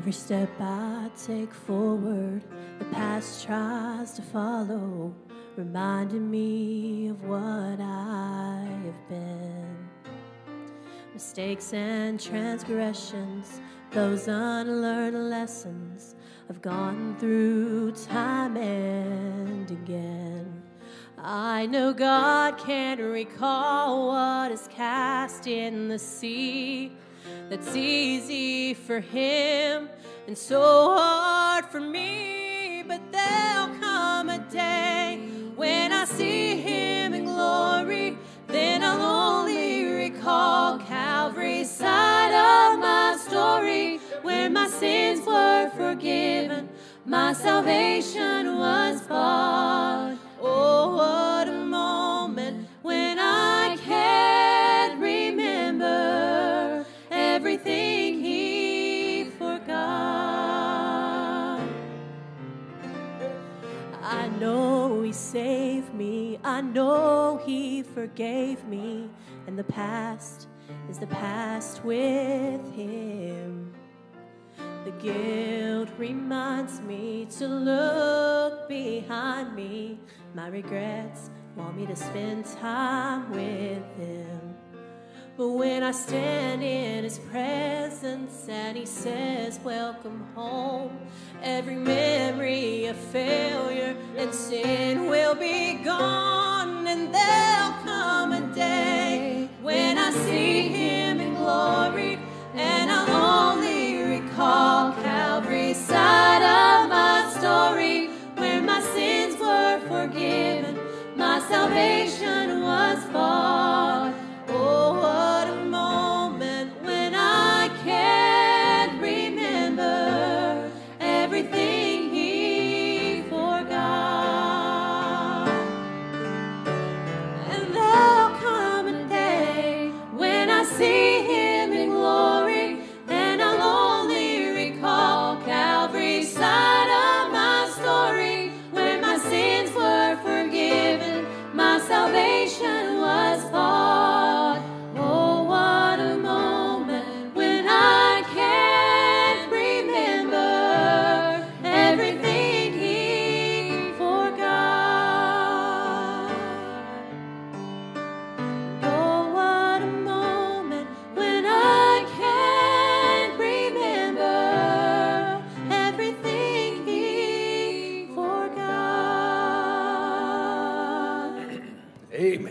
Every step I take forward, the past tries to follow, reminding me of what I have been. Mistakes and transgressions, those unlearned lessons I've gone through time and again. I know God can recall what is cast in the sea that's easy for him and so hard for me. But there'll come a day when I see him in glory, then I'll only recall Calvary's side of my story where my sins were forgiven, my salvation was bought. I know he saved me, I know he forgave me, and the past is the past with him. The guilt reminds me to look behind me. My regrets want me to spend time with him. But when I stand in his presence and he says, Welcome home, every memory of failure and sin will be gone. And there'll come a day when I see him in glory and I'll only recall Calvary's side of my story where my sins were forgiven, my salvation was bought. Oh, what a moment when I can't remember everything Amen.